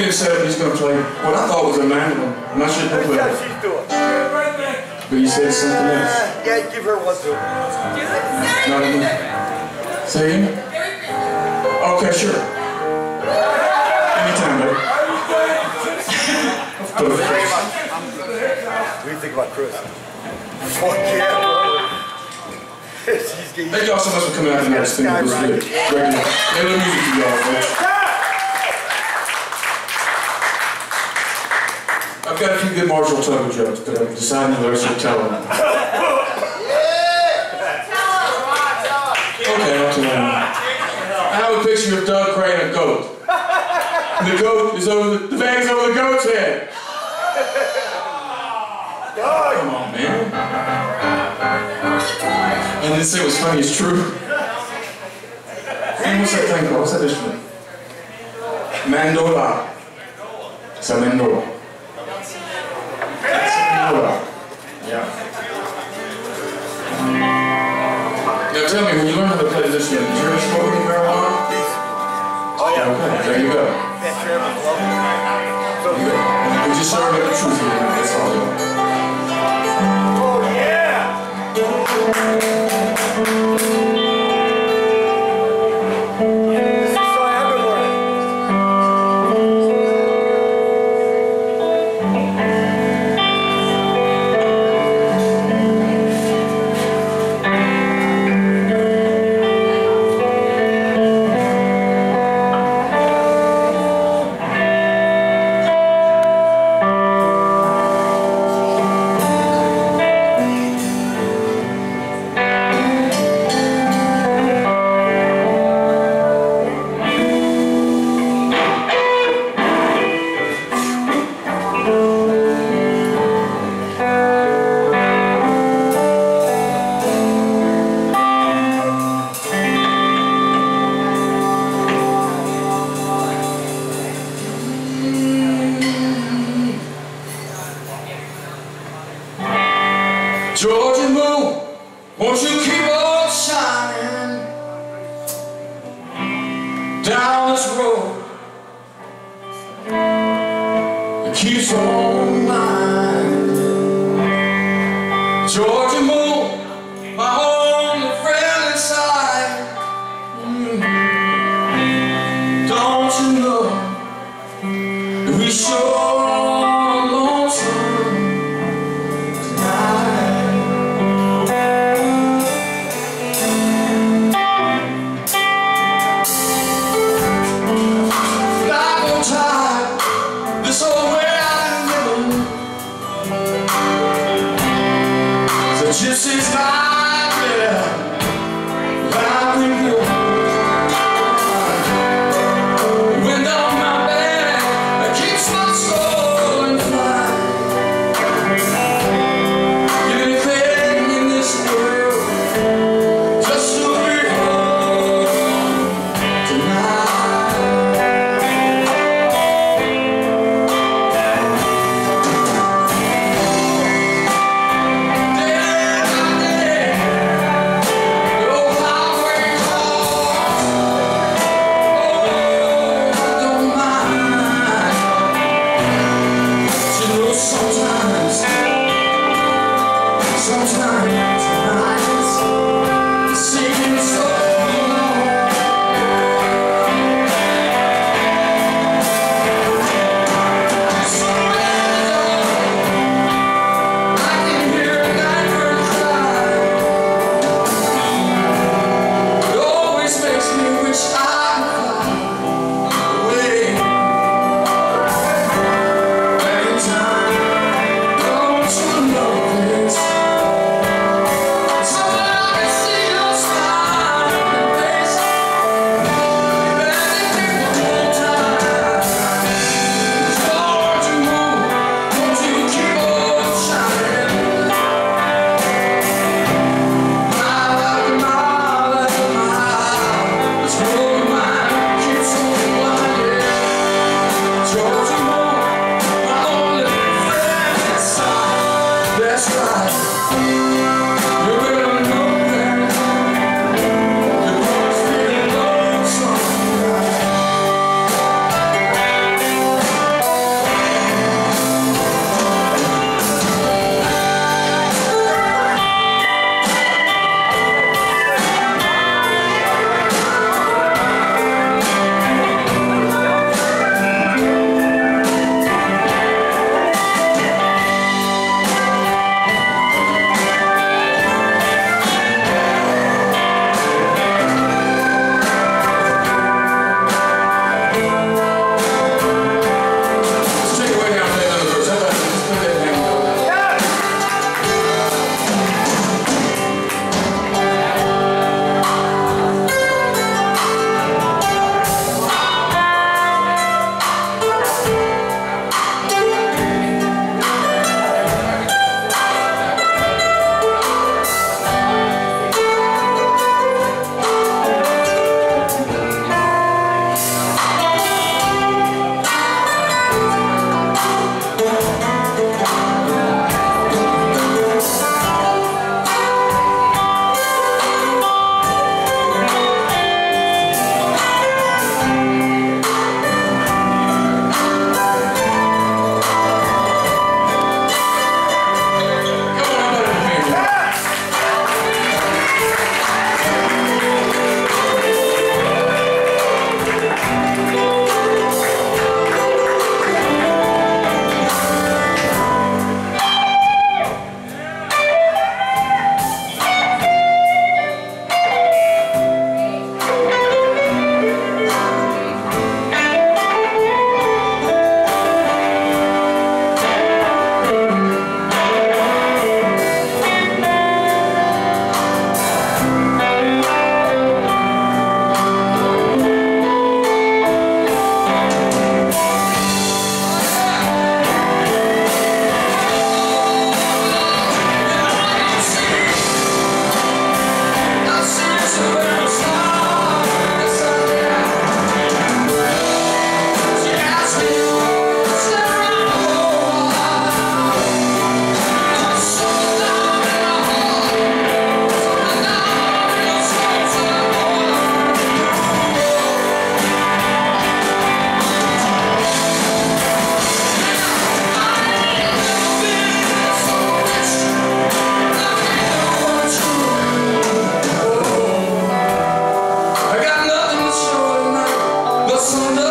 get him set he's gonna play what I thought was a not sure if he Yeah, played. doing. But he said something else. Yeah, give her one too. Not enough. Say again? Okay, sure. Anytime, baby. What do you think about Chris? Fuck yeah, bro. Getting. Thank y'all so much for coming out tonight. Been it was good. Regular. Music to y'all, folks. I've got a few good Marshall Tucker jokes, but I've decided to learn tell them. Okay, I'll tell them. I have a picture of Doug Crane and a goat. And the goat is over the, the bag's over the goat's head. Come on, man. And this say what's funny it's true. And what's that thing called? What's that instrument? Mandola. It's a mandola. Tell me, when you learn how to play this instrument, did you ever smoke any marijuana? Oh yeah. Okay, there you go. Yeah, sure, but love. So good. We just serve the truth here. That's all. Won't you keep on shining down this road? It keeps on mine. Georgia just as loud. slide.